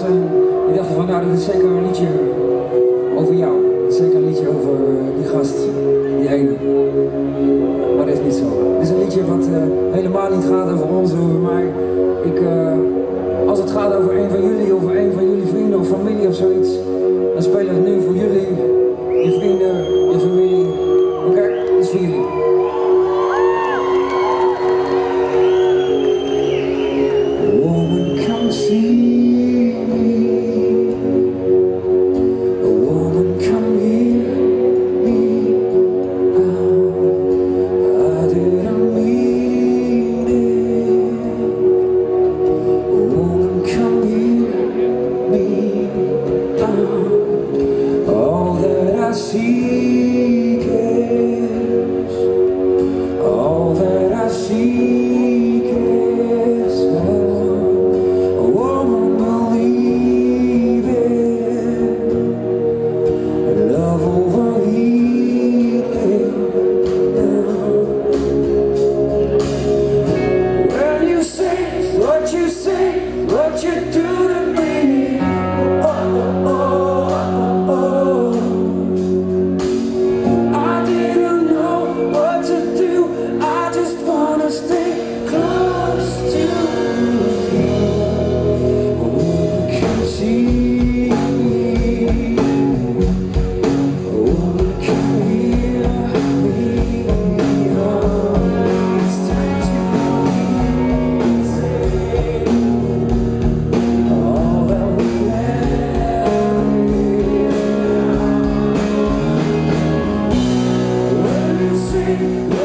ik die van nou, dat is zeker een liedje. see you.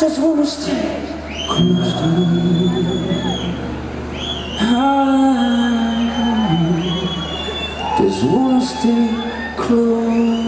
Just wanna stay close to you. I just wanna stay close